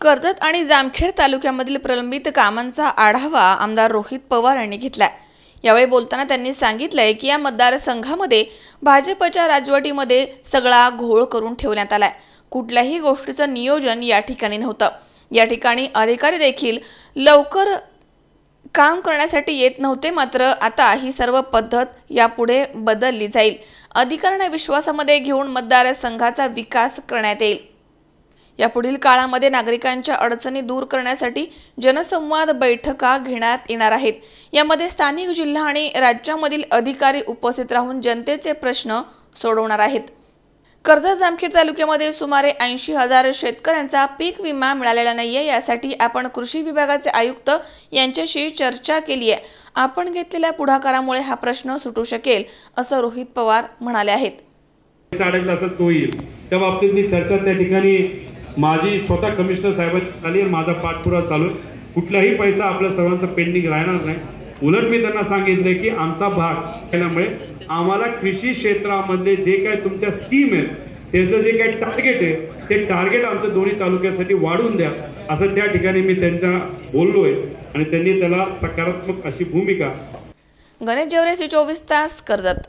कर्जत आणि जामखेड तालुक्यामधील प्रलंबित कामांचा आढावा आमदार रोहित पवार यांनी घेतला यावेळी बोलताना त्यांनी सांगितलंय की या मतदारसंघामध्ये भाजपच्या राजवटीमध्ये सगळा घोळ करून ठेवण्यात आलाय. कुठल्याही गोष्टीचं नियोजन या ठिकाणी नव्हतं. या ठिकाणी अधिकारी देखील लवकर काम करण्यासाठी येत नव्हते मात्र आता ही सर्व पद्धत यापुढे बदलली जाईल. अधिकाऱ्यांना विश्वासामध्ये घेऊन मतदारसंघाचा विकास करण्यात येईल. यापुढील काळामध्ये नागरिकांच्या अडचणी दूर करण्यासाठी जनसंवाद बैठका घेण्यात येणार आहेत. यामध्ये स्थानिक जिल्हा आणि राज्यामधील अधिकारी उपस्थित राहून जनतेचे प्रश्न सोडवणार आहेत. कर्जत जामखेड तालुक्यामध्ये सुमारे ऐंशी हजार शेतकऱ्यांचा पीक विमा मिळालेला नाहीये. यासाठी आपण कृषी विभागाचे आयुक्त यांच्याशी चर्चा केली आहे आपण घेतलेल्या पुढाकारामुळे हा प्रश्न सुटू शकेल असं रोहित पवार म्हणाले आहेत. तो येईल. त्या बाबतीतली चर्चा त्या ठिकाणी माझी स्वतः कमिशनर साहेबांची आली आणि माझा पाठपुरा चालू आहे. कुठलाही पैसा आपल्या सर्वांचा पेंडिंग राहणार नाही उलट मी त्यांना सांगितलंय की आमचा भाग केल्यामुळे आम्हाला कृषी क्षेत्रामध्ये जे काय तुमच्या स्कीम आहेत त्याचं जे काही टार्गेट आहे ते टार्गेट आमच्या दोन्ही तालुक्यासाठी वाढवून द्या असं त्या ठिकाणी मी त्यांच्या बोललोय आणि त्यांनी त्याला सकारात्मक अशी भूमिका गणेश जेवरे चोवीस तास कर्जत